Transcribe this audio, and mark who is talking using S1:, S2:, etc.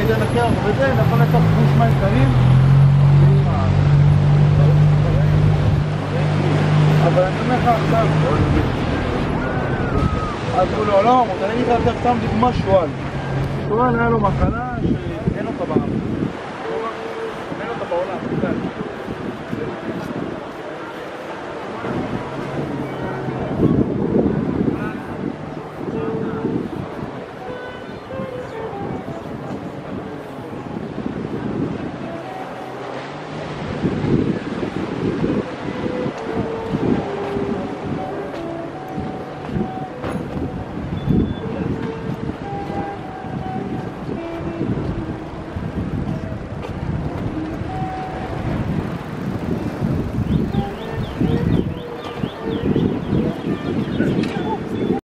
S1: כדי לנקר וזה, יכול לקחת גוש מים קרים. אבל אני אומר לך עכשיו, אז הוא לא, לא, אני אגיד לך עכשיו סתם דוגמה שועל. שועל היה לו מחלה שאין